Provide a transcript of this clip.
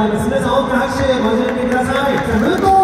思います皆さん大きな拍手でご準備ください。さあムー